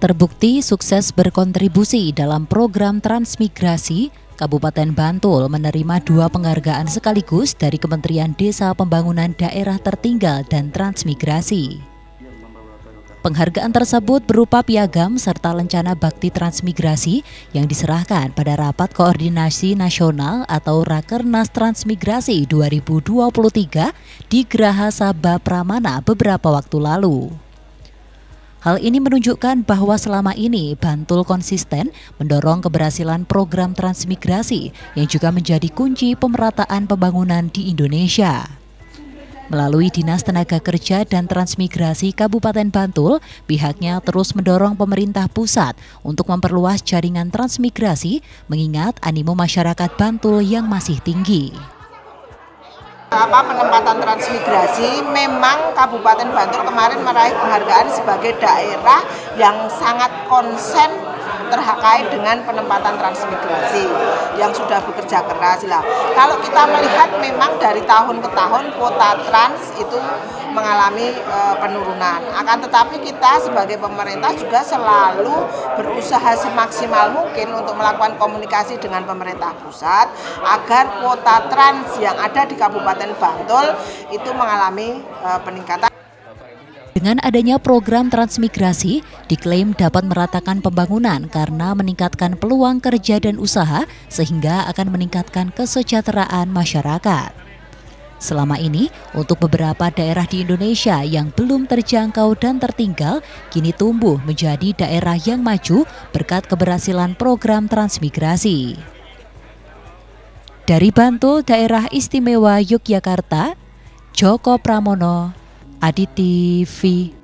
Terbukti sukses berkontribusi dalam program transmigrasi, Kabupaten Bantul menerima dua penghargaan sekaligus dari Kementerian Desa Pembangunan Daerah Tertinggal dan Transmigrasi. Penghargaan tersebut berupa piagam serta lencana bakti transmigrasi yang diserahkan pada Rapat Koordinasi Nasional atau Rakernas Transmigrasi 2023 di Geraha Sabah Pramana beberapa waktu lalu. Hal ini menunjukkan bahwa selama ini Bantul konsisten mendorong keberhasilan program transmigrasi yang juga menjadi kunci pemerataan pembangunan di Indonesia. Melalui Dinas Tenaga Kerja dan Transmigrasi Kabupaten Bantul, pihaknya terus mendorong pemerintah pusat untuk memperluas jaringan transmigrasi mengingat animo masyarakat Bantul yang masih tinggi apa penempatan transmigrasi? Memang Kabupaten Bantul kemarin meraih penghargaan sebagai daerah yang sangat konsen terkait dengan penempatan transmigrasi yang sudah bekerja keras lah. Kalau kita melihat memang dari tahun ke tahun kuota trans itu mengalami e, penurunan. Akan tetapi kita sebagai pemerintah juga selalu berusaha semaksimal mungkin untuk melakukan komunikasi dengan pemerintah pusat agar kuota trans yang ada di Kabupaten Bantul itu mengalami e, peningkatan. Dengan adanya program transmigrasi, diklaim dapat meratakan pembangunan karena meningkatkan peluang kerja dan usaha sehingga akan meningkatkan kesejahteraan masyarakat. Selama ini, untuk beberapa daerah di Indonesia yang belum terjangkau dan tertinggal, kini tumbuh menjadi daerah yang maju berkat keberhasilan program transmigrasi. Dari Bantul, Daerah Istimewa Yogyakarta, Joko Pramono, Aditi V